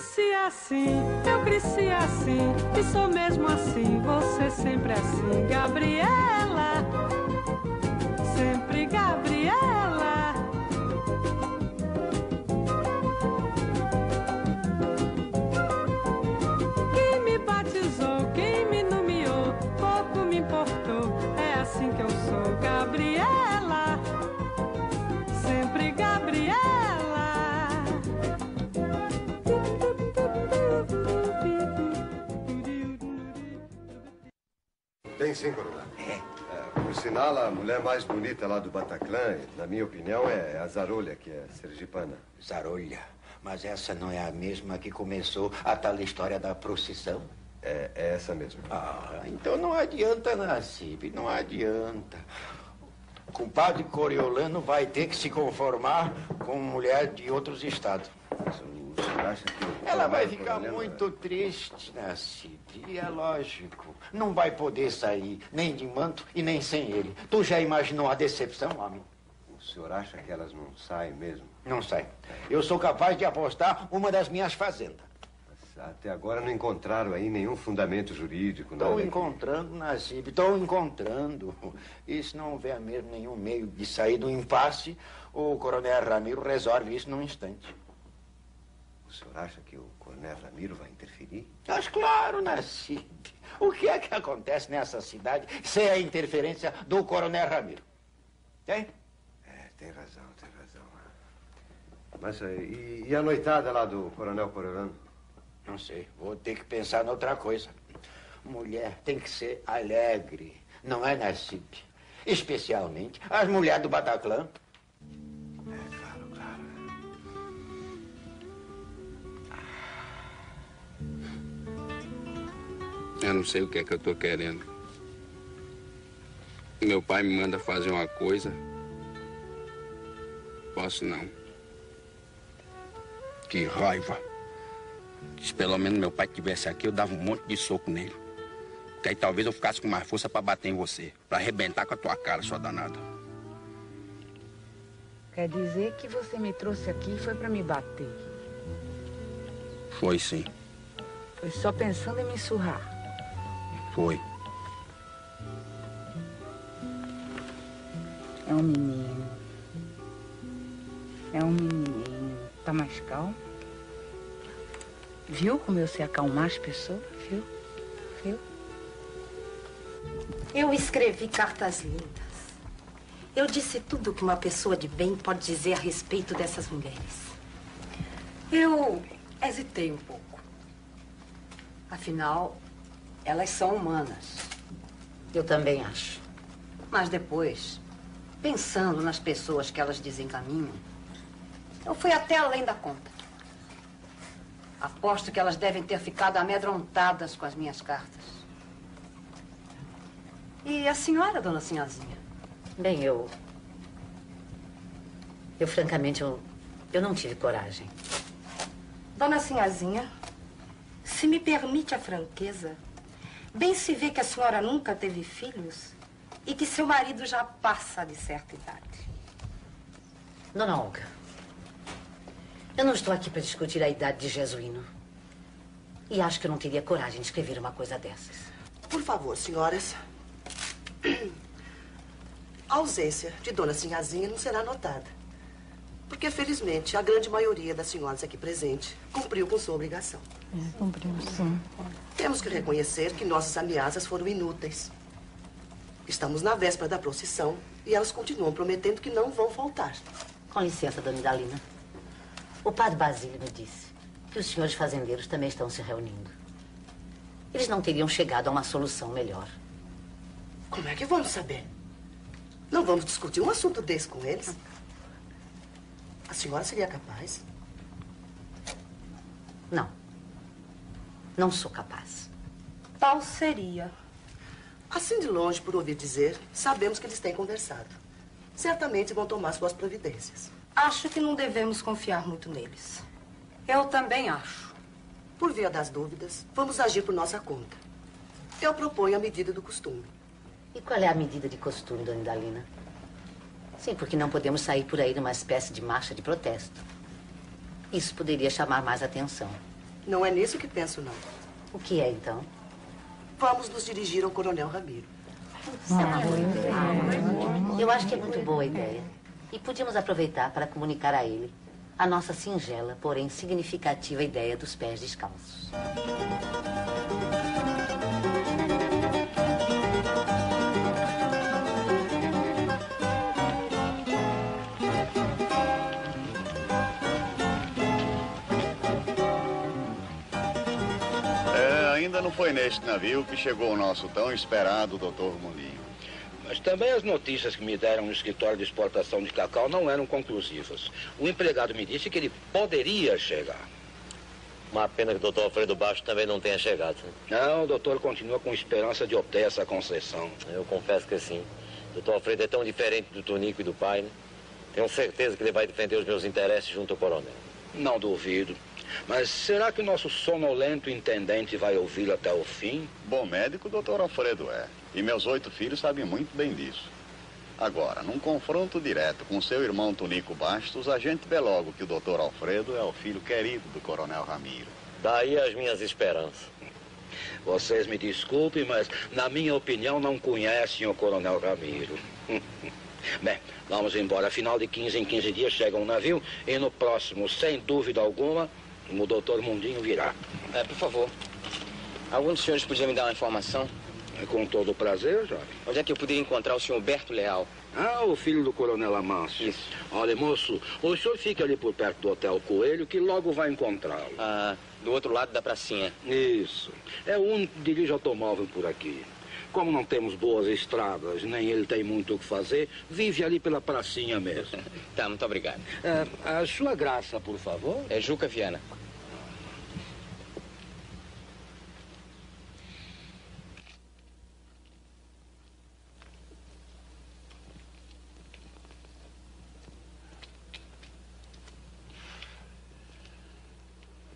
nasci assim, eu cresci assim, e sou mesmo assim, você sempre assim, Gabriela. Tem sim, coronel. É, por sinal, a mulher mais bonita lá do Bataclan, na minha opinião, é a Zarolha, que é sergipana. Zarolha? Mas essa não é a mesma que começou a tal história da procissão? É, é essa mesmo. Ah, então não adianta, Nassib, não adianta. O compadre Coriolano vai ter que se conformar com mulher de outros estados. O senhor acha que... o Ela vai ficar muito triste, Nassib. E é lógico. Não vai poder sair nem de manto e nem sem ele. Tu já imaginou a decepção, homem? O senhor acha que elas não saem mesmo? Não sai. Eu sou capaz de apostar uma das minhas fazendas. Até agora não encontraram aí nenhum fundamento jurídico, nada Estou que- encontrando, Nassib, estou encontrando. E se não houver mesmo nenhum meio de sair do impasse, o coronel Ramiro resolve isso num instante. O senhor acha que o coronel Ramiro vai interferir? Mas claro, Nassib. O que é que acontece nessa cidade sem a interferência do coronel Ramiro? Tem? É, tem razão, tem razão. Mas eh, e, e a noitada lá do coronel Coriolano? Não sei, vou ter que pensar noutra coisa. Mulher tem que ser alegre, não é, Nassib? Especialmente as mulheres do Bataclan. Eu não sei o que é que eu tô querendo. Meu pai me manda fazer uma coisa. Posso não. Que raiva. Se pelo menos meu pai tivesse aqui, eu dava um monte de soco nele. Que aí talvez eu ficasse com mais força pra bater em você. Pra arrebentar com a tua cara, sua danada. Quer dizer que você me trouxe aqui e foi pra me bater. Foi sim, Foi só pensando em me surrar. Foi. É um menino. É um menino. Tá mais calmo? Viu como eu sei acalmar as pessoas? Viu? Viu? Eu escrevi cartas lindas. Eu disse tudo que uma pessoa de bem pode dizer a respeito dessas mulheres. Eu hesitei um pouco. Afinal, elas são humanas. Eu também acho. Mas depois, pensando nas pessoas que elas desencaminham, eu fui até além da conta. Aposto que elas devem ter ficado amedrontadas com as minhas cartas. E a senhora, dona Sinhazinha? Bem, eu. Eu, francamente, eu, eu não tive coragem. Dona Sinhazinha, se me permite a franqueza, bem se vê que a senhora nunca teve filhos e que seu marido já passa de certa idade. Dona Olga, eu não estou aqui para discutir a idade de Jesuíno. E acho que eu não teria coragem de escrever uma coisa dessas. Por favor, senhoras. A ausência de Dona Sinhazinha não será notada. Porque, felizmente, a grande maioria das senhoras aqui presentes cumpriu com sua obrigação. É, cumprimos sim. Temos que reconhecer que nossas ameaças foram inúteis. Estamos na véspera da procissão e elas continuam prometendo que não vão faltar. Com licença, dona Idalina. O padre Basílio me disse que os senhores fazendeiros também estão se reunindo. Eles não teriam chegado a uma solução melhor. Como é que vamos saber? Não vamos discutir um assunto desse com eles? A senhora seria capaz? Não. Não sou capaz. Tal seria. Assim de longe, por ouvir dizer, sabemos que eles têm conversado. Certamente vão tomar suas providências. Acho que não devemos confiar muito neles. Eu também acho. Por via das dúvidas, vamos agir por nossa conta. Eu proponho a medida do costume. E qual é a medida de costume, dona Idalina? Sim, porque não podemos sair por aí numa espécie de marcha de protesto. Isso poderia chamar mais atenção. Não é nisso que penso, não. O que é, então? Vamos nos dirigir ao Coronel Ramiro. Eu acho que é muito boa a ideia. E podíamos aproveitar para comunicar a ele a nossa singela, porém significativa ideia dos pés descalços. Não foi neste navio que chegou o nosso tão esperado doutor Mundinho. Mas também as notícias que me deram no escritório de exportação de cacau não eram conclusivas. O empregado me disse que ele poderia chegar. Uma pena que o doutor Alfredo Baixo também não tenha chegado. Não, o doutor continua com esperança de obter essa concessão. Eu confesso que sim. O doutor Alfredo é tão diferente do Tonico e do pai, né? Tenho certeza que ele vai defender os meus interesses junto ao coronel. Não duvido. Mas será que o nosso sonolento intendente vai ouvi-lo até o fim? Bom médico, doutor Alfredo é. E meus oito filhos sabem muito bem disso. Agora, num confronto direto com seu irmão Tonico Bastos, a gente vê logo que o doutor Alfredo é o filho querido do coronel Ramiro. Daí as minhas esperanças. Vocês me desculpem, mas na minha opinião não conhecem o coronel Ramiro. Bem, vamos embora. Afinal de 15 em 15 dias chega um navio e no próximo, sem dúvida alguma, o doutor Mundinho virá. É, por favor. Algum dos senhores podia me dar uma informação? É com todo o prazer, jovem. Onde é que eu poderia encontrar o senhor Berto Leal? Ah, o filho do coronel Amâncio. Isso. Olha, moço, o senhor fica ali por perto do Hotel Coelho que logo vai encontrá-lo. Ah, do outro lado da pracinha. Isso. É o único que dirige automóvel por aqui. Como não temos boas estradas, nem ele tem muito o que fazer, vive ali pela pracinha mesmo. tá, muito obrigado. É, a sua graça, por favor. É Juca Viana.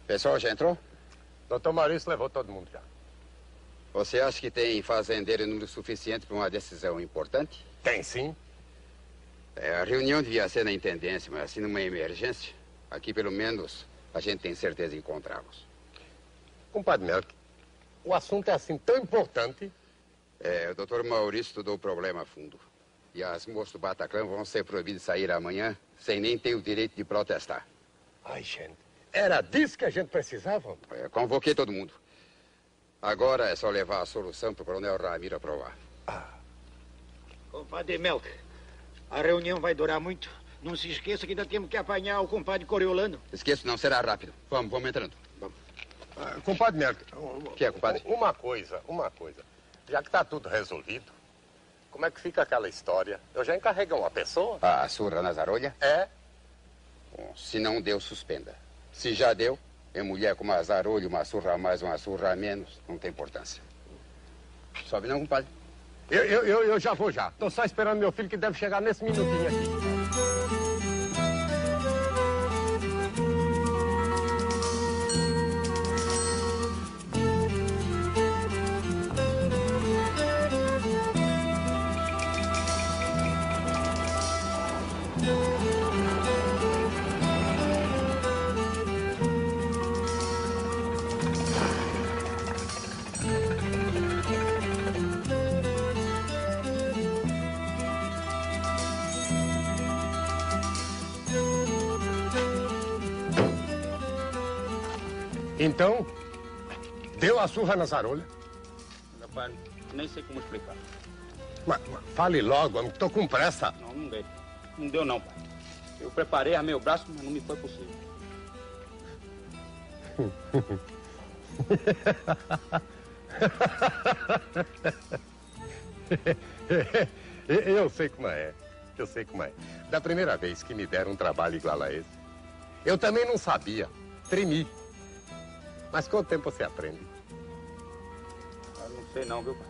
Pessoal, já entrou? Doutor Maurício levou todo mundo já. Você acha que tem fazendeiro número suficiente para uma decisão importante? Tem sim. É, a reunião devia ser na intendência, mas assim numa emergência, aqui pelo menos a gente tem certeza de encontrá-los. Compadre Melk, o assunto é assim tão importante. É, o doutor Maurício estudou o problema a fundo. E as moças do Bataclan vão ser proibidas de sair amanhã sem nem ter o direito de protestar. Ai, gente, era disso que a gente precisava? É, convoquei todo mundo. Agora é só levar a solução para o coronel Ramiro aprovar. Ah. Compadre Melk, a reunião vai durar muito. Não se esqueça que ainda temos que apanhar o compadre Coriolano. Esqueço, não será rápido. Vamos, vamos entrando. Vamos. Ah, compadre Melk. O que é, compadre? Uma coisa, uma coisa. Já que está tudo resolvido, como é que fica aquela história? Eu já encarreguei uma pessoa? A surra na zarolha? É. Bom, se não deu, suspenda. Se já deu, é mulher com uma zarolha, uma surra a mais, uma surra a menos, não tem importância. Sobe não, compadre. Eu, eu, eu, eu já vou já. Tô só esperando meu filho que deve chegar nesse minutinho aqui. Então, deu a surra na zarolha? Rapaz, nem sei como explicar. Mas, mas fale logo, eu tô com pressa. Não, não deu. Não deu não, pai. Eu preparei, armei o braço, mas não me foi possível. eu sei como é. Eu sei como é. Da primeira vez que me deram um trabalho igual a esse, eu também não sabia. Tremi. Mas quanto tempo você aprende? Eu não sei não, viu, pai?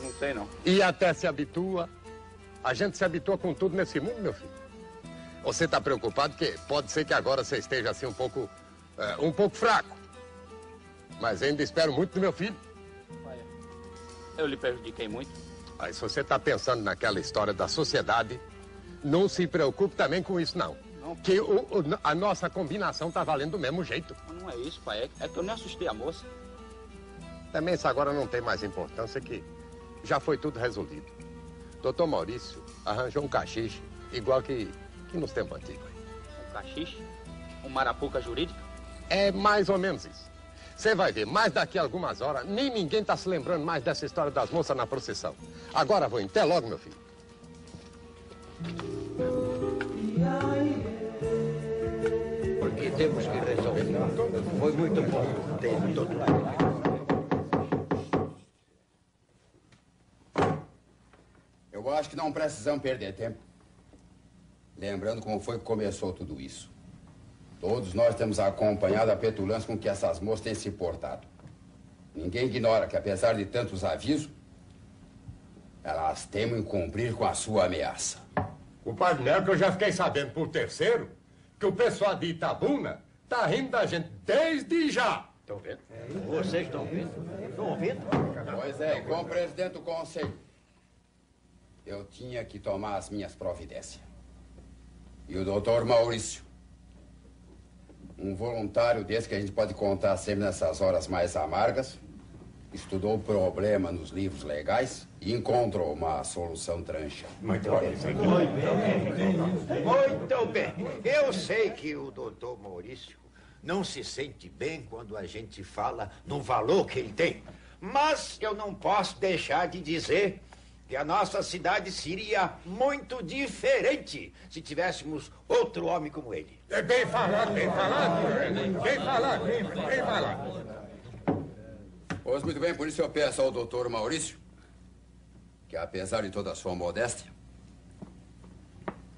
Não sei não. E até se habitua. A gente se habitua com tudo nesse mundo, meu filho. Você está preocupado que pode ser que agora você esteja assim um pouco, é, um pouco fraco. Mas ainda espero muito do meu filho. Pai, eu lhe prejudiquei muito. Aí se você está pensando naquela história da sociedade, não se preocupe também com isso, não. Que o, o, a nossa combinação tá valendo do mesmo jeito. Não é isso, pai. É, é que eu nem assustei a moça. Também isso agora não tem mais importância que já foi tudo resolvido. Doutor Maurício arranjou um cachiche igual que, que nos tempos antigos. Um cachiche? Um marapuca jurídica? É mais ou menos isso. Você vai ver, mais daqui a algumas horas, nem ninguém tá se lembrando mais dessa história das moças na procissão. Agora vou, até logo, meu filho. Temos que resolver. Foi muito bom ter todo lado. Eu acho que não precisamos perder tempo. Lembrando como foi que começou tudo isso. Todos nós temos acompanhado a petulância com que essas moças têm se portado. Ninguém ignora que, apesar de tantos avisos, elas temem cumprir com a sua ameaça. O padre que eu já fiquei sabendo por terceiro, que o pessoal de Itabuna tá rindo da gente desde já. Estão vendo? Vocês estão vendo? Estão ouvindo? Pois é, como presidente do conselho, eu tinha que tomar as minhas providências. E o doutor Maurício, um voluntário desse que a gente pode contar sempre nessas horas mais amargas, estudou o problema nos livros legais e encontrou uma solução trancha. Muito bem. Muito bem. Eu sei que o doutor Maurício não se sente bem quando a gente fala no valor que ele tem. Mas eu não posso deixar de dizer que a nossa cidade seria muito diferente se tivéssemos outro homem como ele. É bem falado, bem falado, bem falado, bem falado. Pois muito bem, por isso eu peço ao doutor Maurício que, apesar de toda a sua modéstia,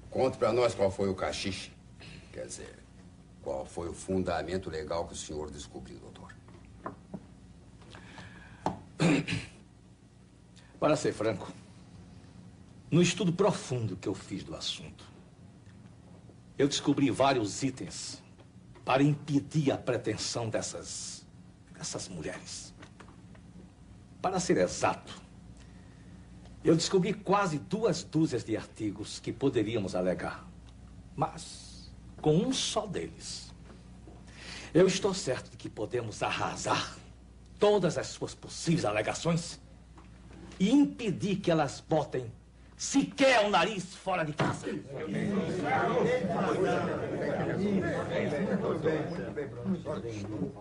conte para nós qual foi o cachiche. Quer dizer, qual foi o fundamento legal que o senhor descobriu, doutor. Para ser franco, no estudo profundo que eu fiz do assunto, eu descobri vários itens para impedir a pretensão dessas, dessas mulheres. Para ser exato, eu descobri quase duas dúzias de artigos que poderíamos alegar. Mas, com um só deles, eu estou certo de que podemos arrasar todas as suas possíveis alegações e impedir que elas botem sequer o nariz fora de casa.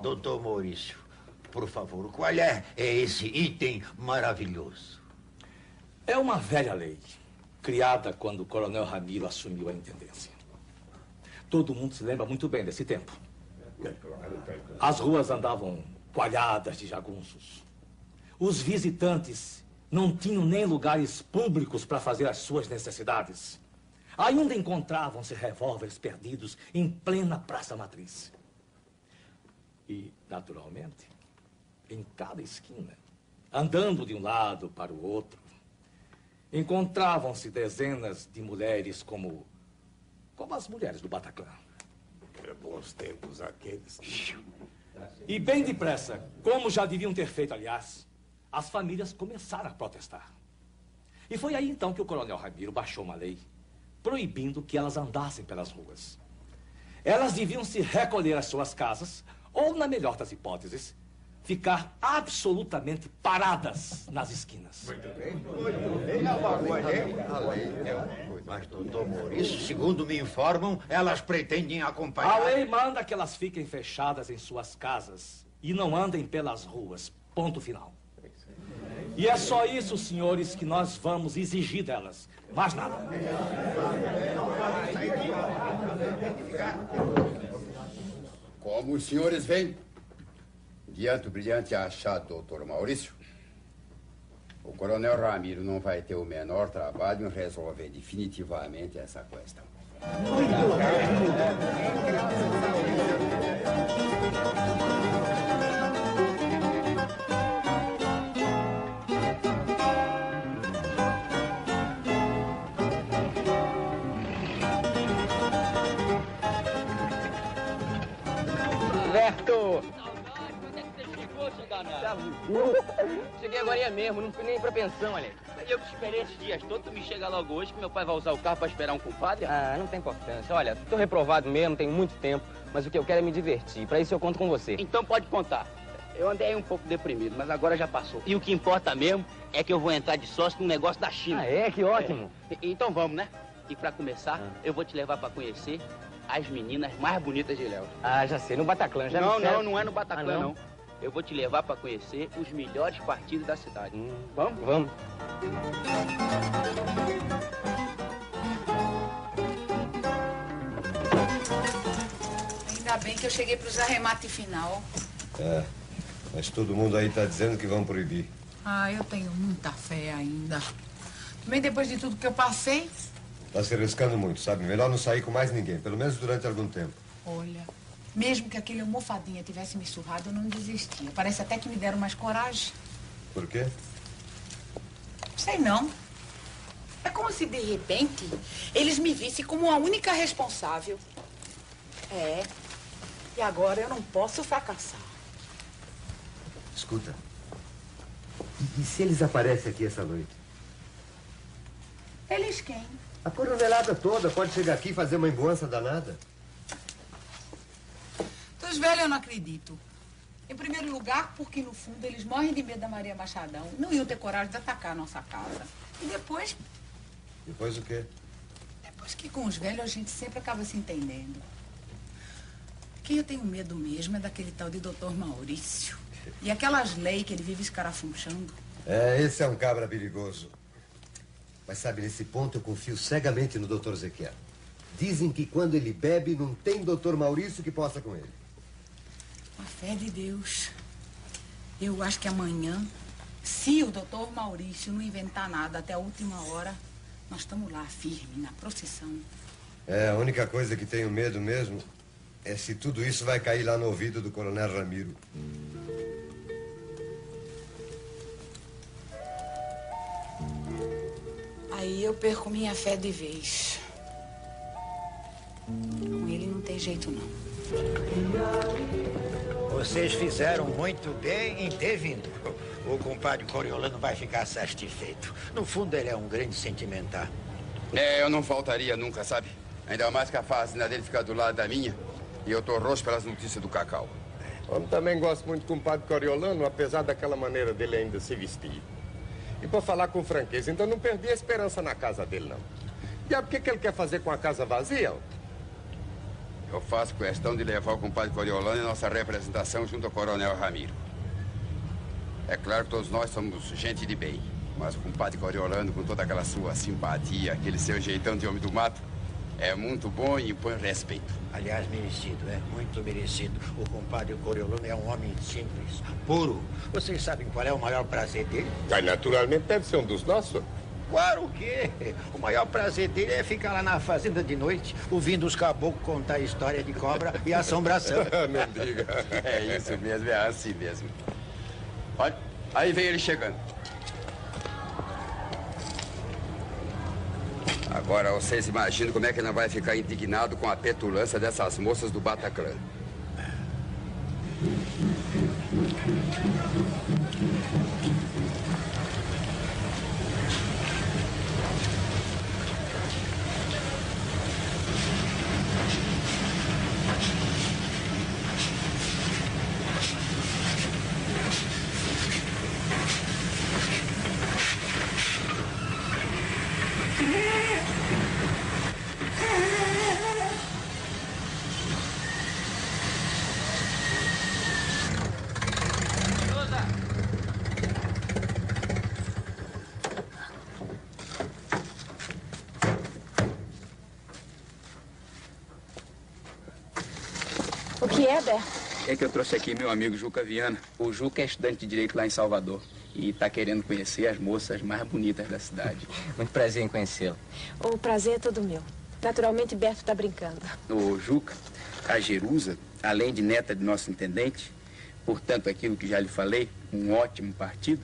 Doutor Maurício, por favor, qual é esse item maravilhoso? É uma velha lei, criada quando o coronel Ramiro assumiu a intendência. Todo mundo se lembra muito bem desse tempo. As ruas andavam coalhadas de jagunços. Os visitantes não tinham nem lugares públicos para fazer as suas necessidades. Ainda encontravam-se revólveres perdidos em plena Praça Matriz. E, naturalmente, em cada esquina, andando de um lado para o outro, encontravam-se dezenas de mulheres como como as mulheres do Bataclan. É bons tempos aqueles. E bem depressa, como já deviam ter feito, aliás, as famílias começaram a protestar. E foi aí então que o coronel Ramiro baixou uma lei proibindo que elas andassem pelas ruas. Elas deviam se recolher às suas casas, ou, na melhor das hipóteses, ficar absolutamente paradas nas esquinas. Muito bem. Muito bem. A lei é uma coisa. Mas, doutor Maurício, segundo me informam, elas pretendem acompanhar... A lei manda que elas fiquem fechadas em suas casas e não andem pelas ruas. Ponto final. E é só isso, senhores, que nós vamos exigir delas. Mais nada. Como os senhores veem, diante do brilhante achado do doutor Maurício, o coronel Ramiro não vai ter o menor trabalho em resolver definitivamente essa questão. Roberto! Nada. Cheguei agora mesmo, não fui nem pra pensão, olha. Eu que esperei esses dias todos, tu me chega logo hoje que meu pai vai usar o carro pra esperar um compadre? Ah, não tem importância. Olha, tô reprovado mesmo, tenho muito tempo, mas o que eu quero é me divertir. Pra isso eu conto com você. Então pode contar. Eu andei um pouco deprimido, mas agora já passou. E o que importa mesmo é que eu vou entrar de sócio num negócio da China. Ah, é? Que ótimo. É. Então vamos, né? E pra começar, ah. eu vou te levar pra conhecer as meninas mais bonitas de Léo. Ah, já sei, no Bataclan, já Não, não, não é no Bataclan, ah, não. não. Eu vou te levar pra conhecer os melhores partidos da cidade. Hum. Vamos? Vamos. Ainda bem que eu cheguei pros arremate final. É, mas todo mundo aí tá dizendo que vão proibir. Ah, eu tenho muita fé ainda. Também depois de tudo que eu passei, Tá se arriscando muito, sabe? Melhor não sair com mais ninguém, pelo menos durante algum tempo. Olha, mesmo que aquele almofadinha tivesse me surrado, eu não desistia. Parece até que me deram mais coragem. Por quê? Sei não. É como se, de repente, eles me vissem como a única responsável. É. E agora eu não posso fracassar. Escuta. E se eles aparecem aqui essa noite? Eles quem? A coronelada toda pode chegar aqui e fazer uma emboança danada. Dos velhos eu não acredito. Em primeiro lugar, porque no fundo eles morrem de medo da Maria Machadão. Não iam ter coragem de atacar a nossa casa. E depois. Depois o quê? Depois que com os velhos a gente sempre acaba se entendendo. Quem eu tenho medo mesmo é daquele tal de doutor Maurício. E aquelas leis que ele vive escarafunchando. É, esse é um cabra perigoso. Mas sabe, nesse ponto eu confio cegamente no doutor Ezequiel. Dizem que quando ele bebe, não tem doutor Maurício que possa com ele. A fé de Deus. Eu acho que amanhã, se o doutor Maurício não inventar nada até a última hora, nós estamos lá, firme, na procissão. É, a única coisa que tenho medo mesmo é se tudo isso vai cair lá no ouvido do coronel Ramiro. Aí eu perco minha fé de vez. Com ele não tem jeito, não. Vocês fizeram muito bem em ter vindo. O compadre Coriolano vai ficar satisfeito. No fundo, ele é um grande sentimental. É, eu não faltaria nunca, sabe? Ainda mais que a fazenda dele fica do lado da minha. E eu tô roxo pelas notícias do Cacau. Eu também gosto muito do compadre Coriolano, apesar daquela maneira dele ainda se vestir. E para falar com franqueza, então não perdi a esperança na casa dele, não. E o que, que ele quer fazer com a casa vazia? Eu faço questão de levar o compadre Coriolano em nossa representação junto ao coronel Ramiro. É claro que todos nós somos gente de bem. Mas o compadre Coriolano, com toda aquela sua simpatia, aquele seu jeitão de homem do mato, é muito bom e impõe respeito. Aliás, merecido, é muito merecido. O compadre Coriolano é um homem simples, puro. Vocês sabem qual é o maior prazer dele? Ah, naturalmente deve ser um dos nossos. Claro que o maior prazer dele é ficar lá na fazenda de noite, ouvindo os caboclos contar história de cobra e assombração. Não diga. É isso mesmo, é assim mesmo. Olha, aí vem ele chegando. Agora vocês imaginam como é que ele vai ficar indignado com a petulância dessas moças do Bataclan. É que eu trouxe aqui meu amigo Juca Viana. O Juca é estudante de direito lá em Salvador e está querendo conhecer as moças mais bonitas da cidade. Muito prazer em conhecê-lo. O prazer é todo meu. Naturalmente, Berto está brincando. O Juca, a Jerusa, além de neta de nosso intendente, portanto, aquilo que já lhe falei, um ótimo partido,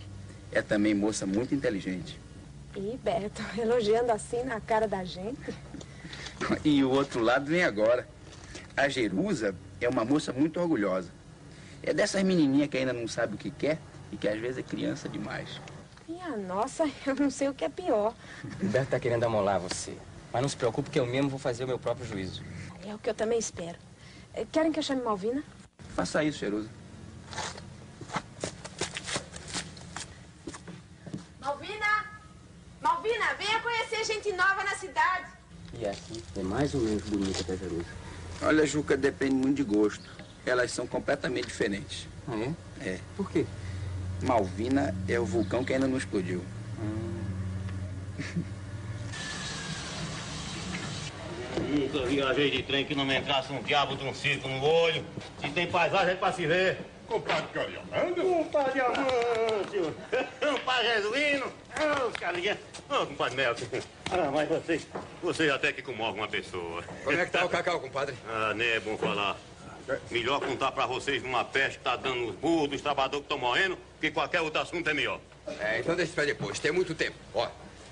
é também moça muito inteligente. E Beto, elogiando assim na cara da gente. E o outro lado vem agora. A Jerusa é uma moça muito orgulhosa. É dessas menininhas que ainda não sabe o que quer e que às vezes é criança demais. Minha nossa, eu não sei o que é pior. Gilberto tá querendo amolar você. Mas não se preocupe que eu mesmo vou fazer o meu próprio juízo. É o que eu também espero. Eh, Querem que eu chame Malvina? Faça isso, cheiroso. Malvina! Malvina, venha conhecer gente nova na cidade. E aqui é mais ou menos bonita que a Jerusa. Olha, Juca, depende muito de gosto. Elas são completamente diferentes. Ah, é? É. Por quê? Malvina é o vulcão que ainda não explodiu. Nunca viajei de trem que não me entrasse um diabo de um circo no olho. Se tem paisagem é pra se ver. Compadre Cariolando? Compadre Amâncio. Compadre Jesuíno. Ô, carinha. Ô, compadre Melton. Ah, mas vocês, vocês até que comovem uma pessoa. Como é que tá o cacau, compadre? Ah, nem é bom falar. Melhor contar pra vocês numa peste que tá dando nos burros, dos trabalhadores que estão morrendo, que qualquer outro assunto é melhor. É, então deixa pra depois. Tem muito tempo. Ó,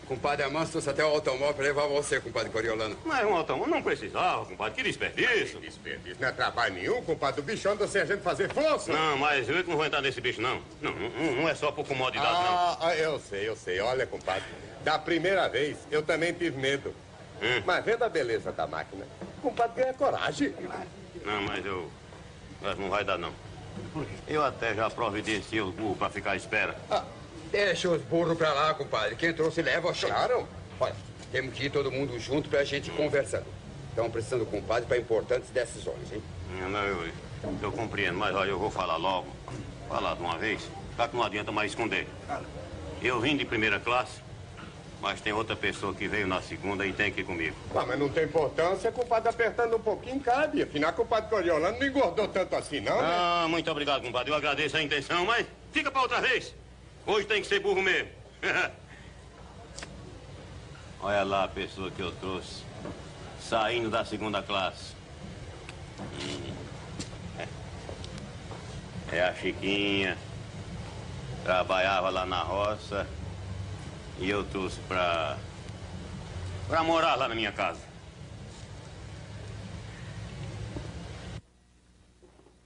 compadre Amâncio trouxe até o automóvel pra levar você, compadre Coriolano. Mas um automóvel não precisava, compadre. Que desperdício. Desperdício não é trabalho nenhum, compadre. O bicho anda sem a gente fazer força. Não, mas eu que não vou entrar nesse bicho, não. Não, não, não é só por comodidade, Ah, ah, eu sei, eu sei. Olha, compadre, da primeira vez eu também tive medo. Hum. Mas vendo a beleza da máquina, o compadre ganha coragem. não. Não, mas eu... Mas não vai dar, não. Eu até já providenciei os burros pra ficar à espera. Deixa os burros pra lá, compadre. Quem trouxe leva, claro. Olha, temos que ir todo mundo junto pra gente conversando. Estamos precisando do compadre pra importantes decisões, hein? Não, eu, eu compreendo, mas olha, eu vou falar logo. Falar de uma vez, já que não adianta mais esconder. Eu vim de primeira classe, mas tem outra pessoa que veio na segunda e tem que ir comigo. Ah, mas não tem importância, compadre apertando um pouquinho cabe. Afinal, compadre Coriolano não engordou tanto assim, não, né? Ah, muito obrigado, compadre. Eu agradeço a intenção, mas fica pra outra vez. Hoje tem que ser burro mesmo. Olha lá a pessoa que eu trouxe, saindo da segunda classe. É a Chiquinha. Trabalhava lá na roça. E eu trouxe pra. pra morar lá na minha casa.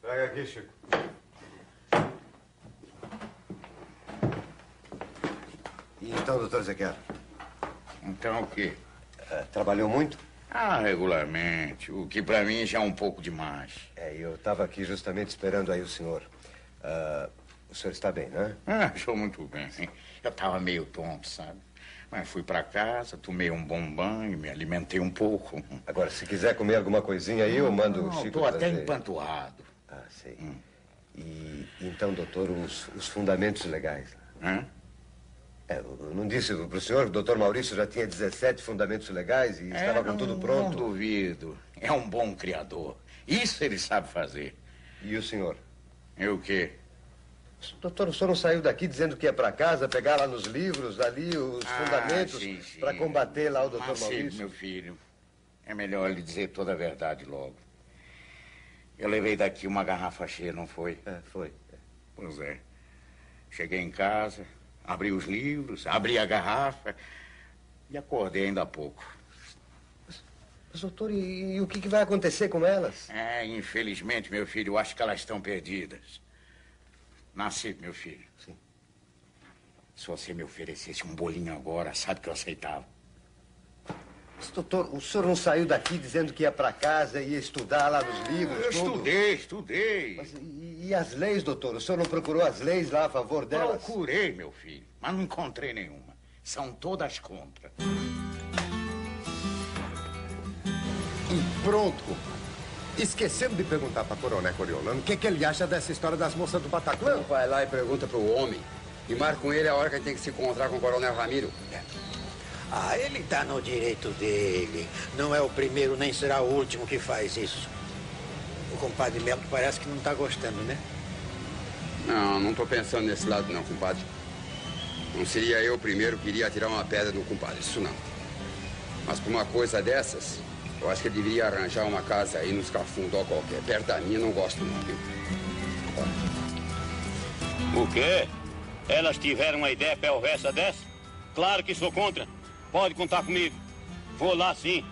Pega aqui, Chico. E então, doutor Zequer? Então o quê? trabalhou muito? Ah, regularmente. O que pra mim já é um pouco demais. É, eu estava aqui justamente esperando aí o senhor. Ah, o senhor está bem, né? Ah, estou muito bem. Eu estava meio tonto, sabe? Mas fui pra casa, tomei um bom banho, me alimentei um pouco. Agora, se quiser comer alguma coisinha aí, eu mando o Não, Chico Estou até trazer. empanturrado. Ah, sei. E então, doutor, os, os fundamentos legais. Hã? É, eu não disse para o senhor que o doutor Maurício já tinha 17 fundamentos legais e estava com tudo não- pronto? Não duvido. É um bom criador. Isso ele sabe fazer. E o senhor? Eu o quê? Doutor, o senhor não saiu daqui dizendo que ia para casa pegar lá nos livros, ali, os Ah, fundamentos sim, sim. para combater lá o doutor Macedo, Maurício? meu filho. É melhor lhe dizer toda a verdade logo. Eu levei daqui uma garrafa cheia, não foi? É, foi. Pois é. Cheguei em casa, abri os livros, abri a garrafa e acordei ainda há pouco. Mas, doutor, e, e o que, que vai acontecer com elas? É, infelizmente, meu filho, eu acho que elas estão perdidas. Nasci, meu filho. Sim. Se você me oferecesse um bolinho agora, sabe que eu aceitava. Mas, doutor, o senhor não saiu daqui dizendo que ia para casa e ia estudar lá nos livros? eu tudo? estudei, estudei. Mas e, e as leis, doutor? O senhor não procurou as leis lá a favor delas? Procurei, meu filho, mas não encontrei nenhuma. São todas contra. E pronto, compadre. Esquecemos de perguntar para Coronel Coriolano o que, que ele acha dessa história das moças do Bataclan. Vai lá e pergunta pro homem. E marca com ele a hora que ele tem que se encontrar com o Coronel Ramiro. Ah, ele tá no direito dele. Não é o primeiro nem será o último que faz isso. O compadre Melo parece que não tá gostando, né? Não, não tô pensando nesse lado não, compadre. Não seria eu o primeiro que iria tirar uma pedra do compadre, isso não. Mas por uma coisa dessas, eu acho que ele deveria arranjar uma casa aí nos cafundó qualquer. Perto da minha, não gosto não, viu? O quê? Elas tiveram uma ideia perversa dessa? Claro que sou contra. Pode contar comigo. Vou lá sim.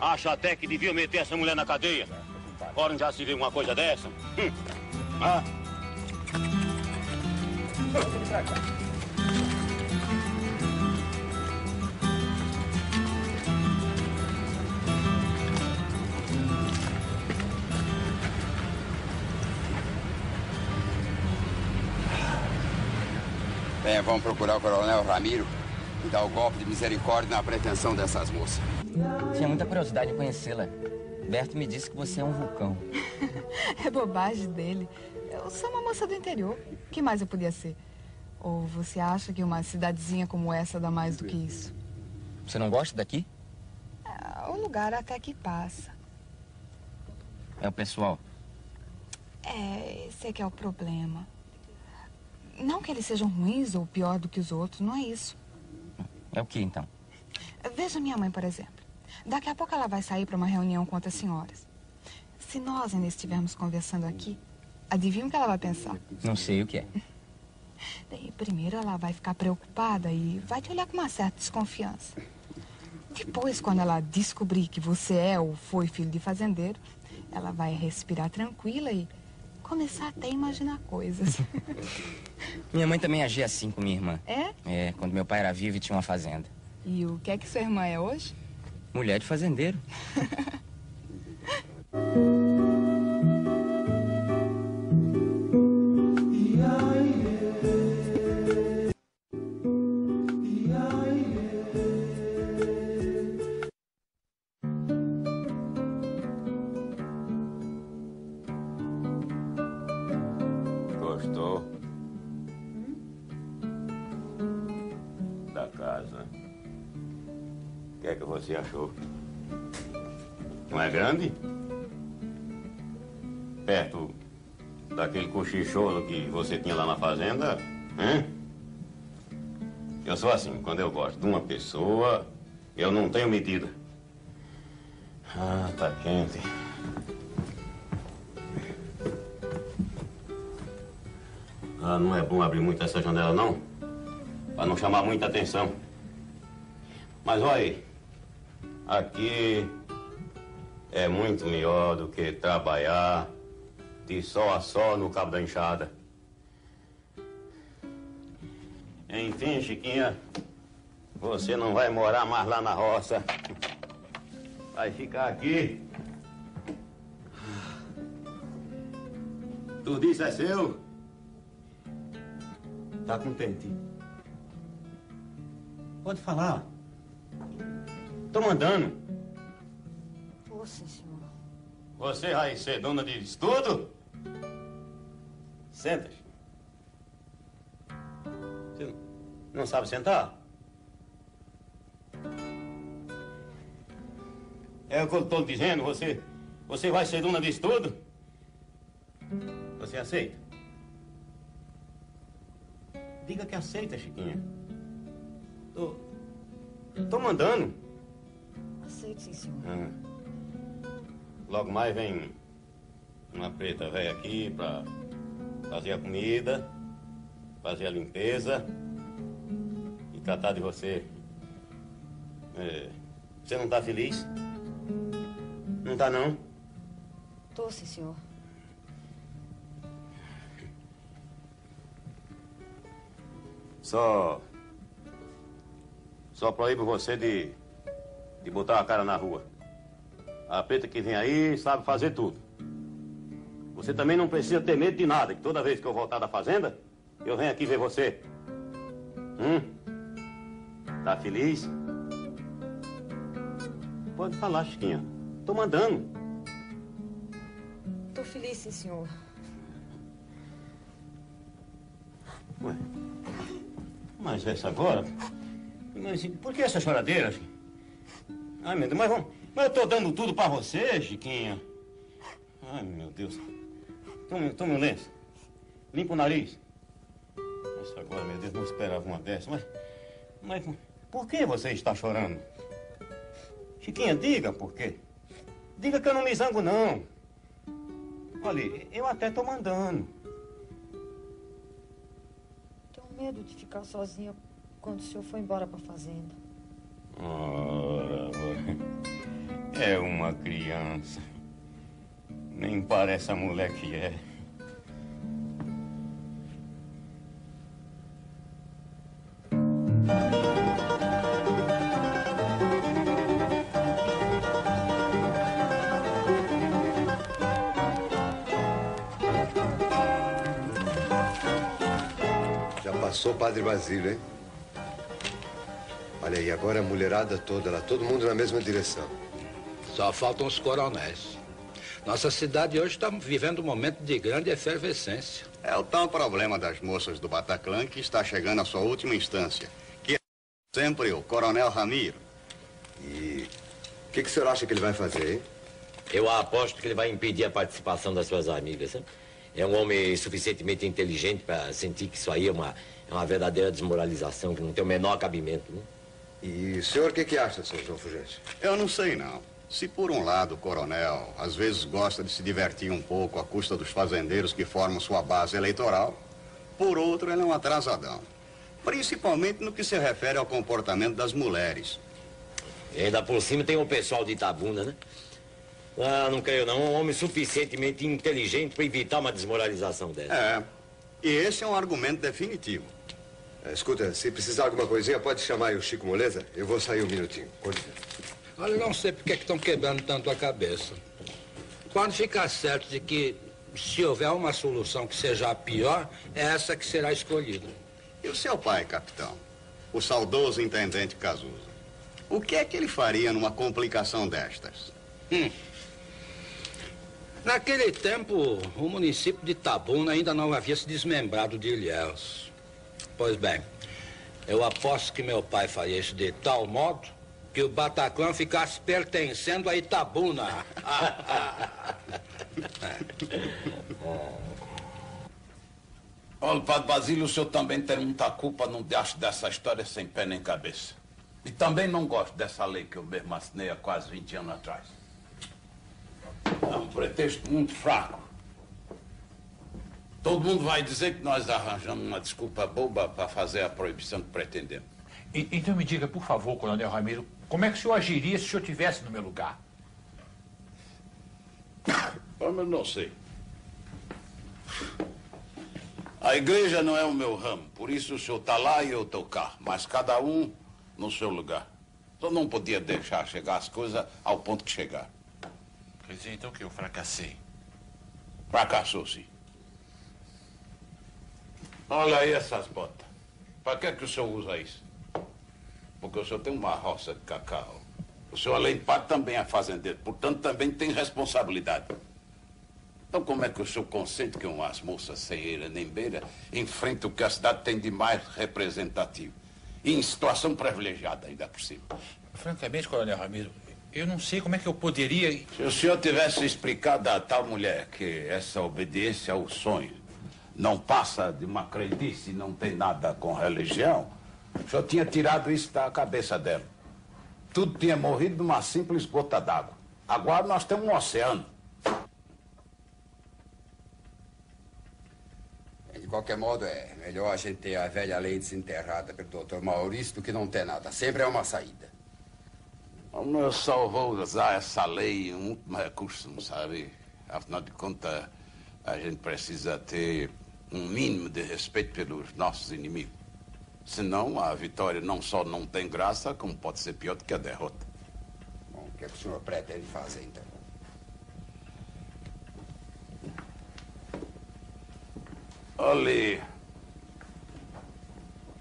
Acho até que devia meter essa mulher na cadeia. Agora já se viu uma coisa dessa? Hum. Ah. Bem, vamos procurar o coronel Ramiro e dar o golpe de misericórdia na pretensão dessas moças. Tinha muita curiosidade de conhecê-la. Berto me disse que você é um vulcão. É bobagem dele. Eu sou uma moça do interior. O que mais eu podia ser? Ou você acha que uma cidadezinha como essa dá mais do que isso? Você não gosta daqui? Ah, o lugar até que passa. É o pessoal. É, esse é que é o problema. Não que eles sejam ruins ou pior do que os outros, não é isso. É o que então? Veja minha mãe, por exemplo. Daqui a pouco ela vai sair para uma reunião com outras senhoras. Se nós ainda estivermos conversando aqui, adivinha o que ela vai pensar? Não sei o que é. Bem, primeiro ela vai ficar preocupada e vai te olhar com uma certa desconfiança. Depois, quando ela descobrir que você é ou foi filho de fazendeiro, ela vai respirar tranquila e começar até a imaginar coisas. Minha mãe também agia assim com minha irmã. É? É, quando meu pai era vivo e tinha uma fazenda. E o que é que sua irmã é hoje? Mulher de fazendeiro. pessoa, eu não tenho medida. Ah, tá quente. Ah, não é bom abrir muito essa janela, não. Pra não chamar muita atenção. Mas olha aí. Aqui é muito melhor do que trabalhar de sol a sol no cabo da enxada. Enfim, Chiquinha, você não vai morar mais lá na roça. Vai ficar aqui. Tudo isso é seu? Tá contente? Pode falar. Tô mandando. Sim, senhor. Você vai ser dona de estudo? Senta. Você não sabe sentar? É o que eu estou dizendo, você, você vai ser dona de estudo? Você aceita? Diga que aceita, Chiquinha. Tô, tô mandando. Aceito, sim, senhor. Ah. Logo mais vem uma preta velha aqui pra fazer a comida, fazer a limpeza e tratar de você. É, você não tá feliz? Não tá não? Tô, sim, senhor. Só. Só proíbo você de. de botar a cara na rua. A preta que vem aí sabe fazer tudo. Você também não precisa ter medo de nada, que toda vez que eu voltar da fazenda, eu venho aqui ver você. Hum? Tá feliz? Pode falar, Chiquinha. Tô mandando. Tô feliz, sim, senhor. Ué. Mas essa agora? Mas por que essa choradeira? Ai, meu Deus, mas, vamos, mas eu tô dando tudo pra você, Chiquinha. Ai, meu Deus. Tome, tome um lenço. Limpa o nariz. Essa agora, meu Deus, não esperava uma dessa. Mas, mas por que você está chorando? Chiquinha, diga por quê. Diga que eu não me zango, não. Olha, eu até tô mandando. Tenho medo de ficar sozinha quando o senhor for embora pra fazenda. Ora, é uma criança. Nem parece a mulher que é. O Padre Basílio, hein? Olha aí, agora a mulherada toda lá, todo mundo na mesma direção. Só faltam os coronéis. Nossa cidade hoje está vivendo um momento de grande efervescência. É o tal problema das moças do Bataclan que está chegando à sua última instância, que é sempre o Coronel Ramiro. E o que, que o senhor acha que ele vai fazer, hein? Eu aposto que ele vai impedir a participação das suas amigas. Sabe? É um homem suficientemente inteligente para sentir que isso aí é uma, é uma verdadeira desmoralização, que não tem o menor cabimento. Né? E o senhor o que, que acha, senhor João Fugente? Eu não sei, não. Se por um lado o coronel às vezes gosta de se divertir um pouco à custa dos fazendeiros que formam sua base eleitoral, por outro ele é um atrasadão. Principalmente no que se refere ao comportamento das mulheres. E ainda por cima tem o pessoal de Itabuna, né? Ah, não creio não. Um homem suficientemente inteligente para evitar uma desmoralização dessa. É. E esse é um argumento definitivo. É, escuta, se precisar de alguma coisinha, pode chamar o Chico Moleza. Eu vou sair um minutinho. Olha, eu não sei porque é que estão quebrando tanto a cabeça. Quando ficar certo de que se houver uma solução que seja a pior, é essa que será escolhida. E o seu pai, capitão? O saudoso intendente Cazuza. O que é que ele faria numa complicação destas? Hum. Naquele tempo, o município de Tabuna ainda não havia se desmembrado de Ilhéus. Pois bem, eu aposto que meu pai faria isso de tal modo que o Bataclan ficasse pertencendo a Itabuna. Olha, Padre Basílio, o senhor também tem muita culpa, não acho dessa história sem pé nem cabeça. E também não gosto dessa lei que eu mesmo assinei há quase 20 anos atrás. É um pretexto muito fraco. Todo mundo vai dizer que nós arranjamos uma desculpa boba para fazer a proibição que pretendemos. E, então me diga, por favor, Coronel Ramiro, como é que o senhor agiria se o senhor estivesse no meu lugar? Eu não sei. A igreja não é o meu ramo, por isso o senhor está lá e eu estou cá, mas cada um no seu lugar. Eu não podia deixar chegar as coisas ao ponto que chegar. Quer dizer então que eu fracassei? Fracassou, sim. Olha aí essas botas. Para que, que o senhor usa isso? Porque o senhor tem uma roça de cacau. O senhor, além de pai, também é fazendeiro. Portanto, também tem responsabilidade. Então, como é que o senhor consente que umas moças sem eira nem beira enfrentem o que a cidade tem de mais representativo? E em situação privilegiada, ainda por cima. Francamente, Coronel Ramiro, eu não sei como é que eu poderia. Se o senhor tivesse explicado a tal mulher que essa obediência ao sonho não passa de uma crendice e não tem nada com religião, senhor tinha tirado isso da cabeça dela. Tudo tinha morrido numa simples gota d'água. Agora nós temos um oceano. De qualquer modo, é melhor a gente ter a velha lei desenterrada pelo doutor Maurício do que não ter nada. Sempre é uma saída. Eu só vou usar essa lei em um último recurso, não sabe? Afinal de contas, a gente precisa ter um mínimo de respeito pelos nossos inimigos. Senão, a vitória não só não tem graça, como pode ser pior do que a derrota. Bom, o que, é que o senhor pretende fazer, então? Olhe,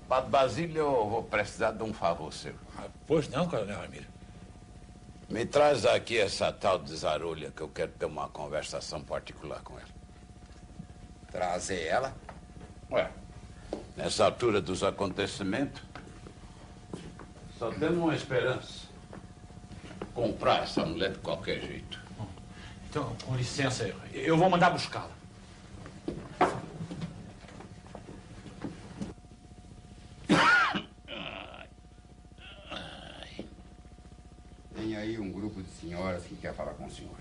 Padre Basílio, eu vou precisar de um favor seu. Pois não, Coronel Ramiro. Me traz aqui essa tal desarolha que eu quero ter uma conversação particular com ela. Trazer ela? Ué, nessa altura dos acontecimentos, só temos uma esperança. Comprar essa mulher de qualquer jeito. Então, com licença, eu- eu vou mandar buscá-la. Tem aí um grupo de senhoras que quer falar com o senhor.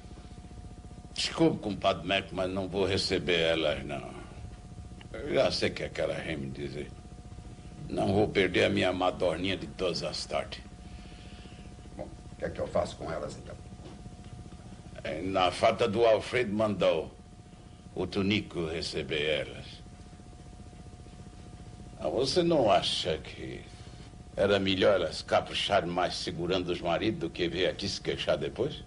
Desculpe, compadre Mac, mas não vou receber elas, não. Eu já sei o que é que elas vêm me dizer. Não vou perder a minha madorninha de todas as tardes. Bom, o que é que eu faço com elas, então? É, Na falta do Alfredo mandou o Tunico receber elas. Ah, Você não acha que era melhor elas capricharem mais segurando os maridos do que vir aqui se queixar depois?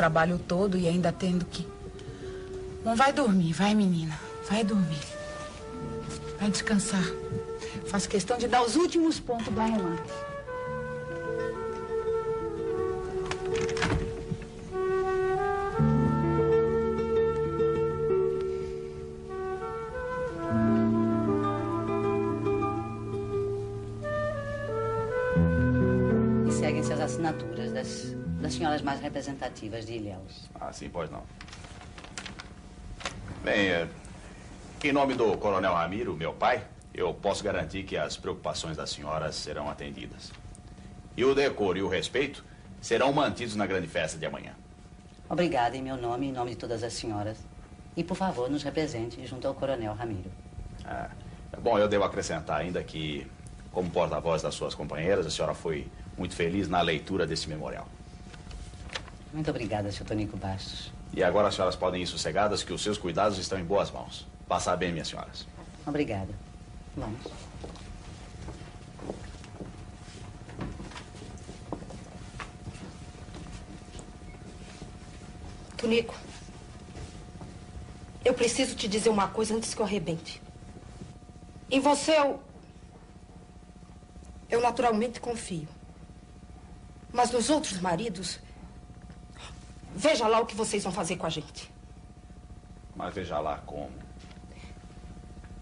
Trabalho todo e ainda tendo que. Não vai dormir, vai, menina. Vai dormir. Vai descansar. Faço questão de dar os últimos pontos da relance. E seguem-se as assinaturas das, das senhoras mais representativas de Ilhéus. Ah, sim, pois não. Bem, é, em nome do Coronel Ramiro, meu pai, eu posso garantir que as preocupações das senhoras serão atendidas. E o decoro e o respeito serão mantidos na grande festa de amanhã. Obrigada em meu nome e em nome de todas as senhoras. E, por favor, nos represente junto ao Coronel Ramiro. Ah, bom, eu devo acrescentar ainda que, como porta-voz das suas companheiras, a senhora foi muito feliz na leitura desse memorial. Muito obrigada, Sr. Tonico Bastos. E agora as senhoras podem ir sossegadas que os seus cuidados estão em boas mãos. Passar bem, minhas senhoras. Obrigada. Vamos. Tonico, eu preciso te dizer uma coisa antes que eu arrebente. Em você eu. Eu naturalmente confio. Mas nos outros maridos. Veja lá o que vocês vão fazer com a gente. Mas veja lá como.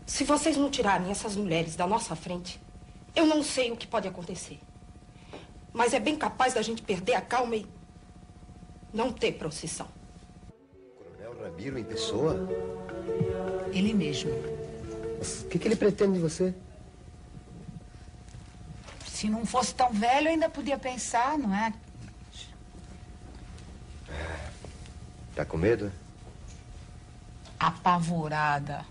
Se vocês não tirarem essas mulheres da nossa frente, eu não sei o que pode acontecer. Mas é bem capaz da gente perder a calma e não ter procissão. Coronel Ramiro em pessoa? Ele mesmo. O que, que ele pretende de você? Se não fosse tão velho, eu ainda podia pensar, não é? Tá com medo? Apavorada.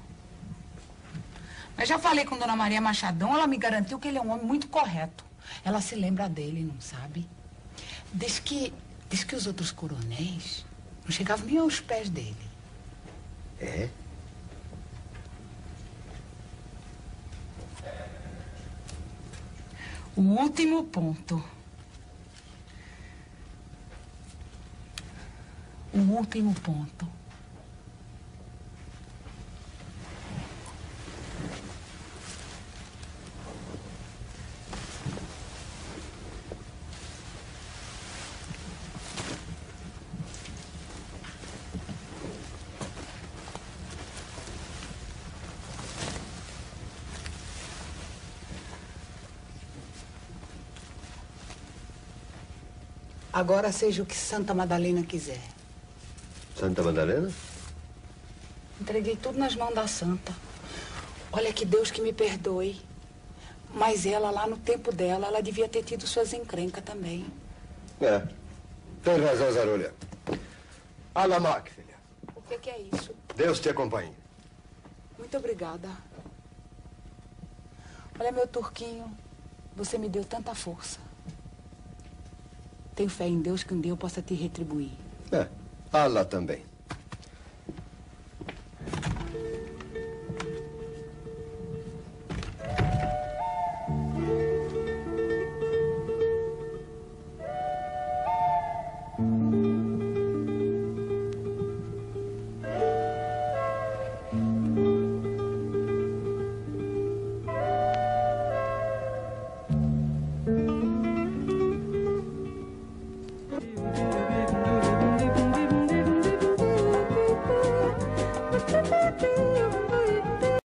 Mas já falei com Dona Maria Machadão, ela me garantiu que ele é um homem muito correto. Ela se lembra dele, não sabe? Diz que, diz que os outros coronéis não chegavam nem aos pés dele. É? O último ponto. O último ponto. Agora seja o que Santa Madalena quiser. Santa Madalena? Entreguei tudo nas mãos da Santa. Olha que Deus que me perdoe. Mas ela, lá no tempo dela, ela devia ter tido suas encrencas também. É. Tem razão, Zarulha. Alamak, filha. O que, que é isso? Deus te acompanhe. Muito obrigada. Olha, meu turquinho, você me deu tanta força. Tenho fé em Deus que um dia eu possa te retribuir. É. Allah também.